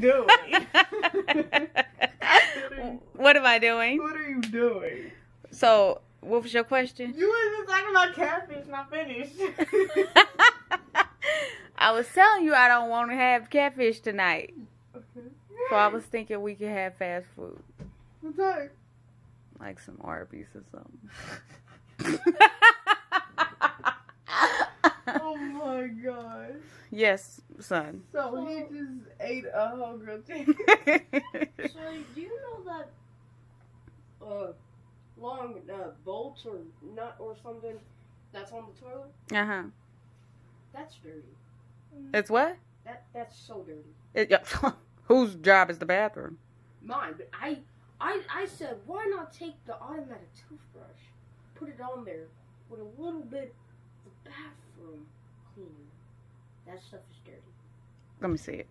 doing? what am I doing? what are you doing? So, what was your question? You were just talking about catfish, not finished. I was telling you I don't want to have catfish tonight. okay. So I was thinking we could have fast food, What's that? like some Arby's or something. Oh my gosh. Yes, son. So he just ate a whole grilled chicken. So, do you know that uh, long uh, bolts or nut or something that's on the toilet? uh huh. That's dirty. It's what? That that's so dirty. It, yeah, whose job is the bathroom? Mine, but I, I, I said, why not take the automatic toothbrush, put it on there with a little bit That stuff is dirty. Let me see it.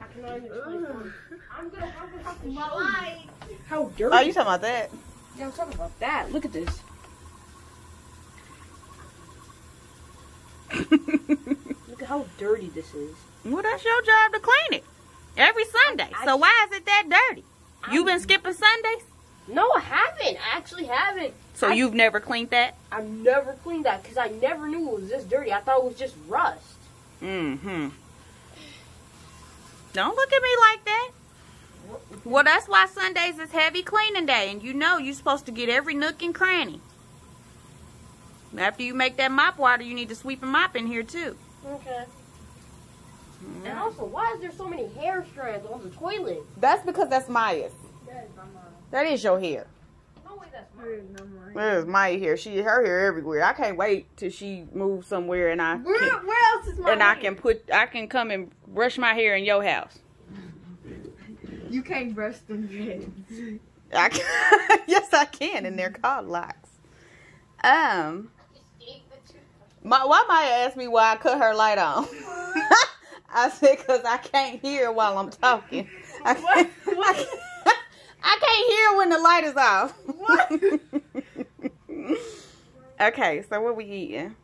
I cannot even explain. I'm gonna have to My life. how dirty. Oh, you talking about that? Yeah, I'm talking about that. Look at this. Look at how dirty this is. well, that's your job to clean it every Sunday. I- so why is it that dirty? You I'm- been skipping Sundays, No, I haven't. I actually haven't. so I- you've never cleaned that. I've never cleaned that because I never knew it was this dirty. I thought it was just rust. Mm-hmm. Don't look at me like that. Well, that's why Sundays is heavy cleaning day, and you know you're supposed to get every nook and cranny. After you make that mop water, you need to sweep and mop in here too. Okay. And also, why is there so many hair strands on the toilet? That's because that's Maya's. That is your hair. No way, that's There is no more. That is Maya hair. She her hair everywhere. I can't wait till she moves somewhere and I Where, where else is my and I can put I can come and brush my hair in your house. You can't brush them dreads. I can, yes, I can, and they're called locks. Um, my, why Maya asked me why I cut her light on? I said because I can't hear while I'm talking. I can't, What? Can't- I can't hear when the light is off. What? okay, so what we eating?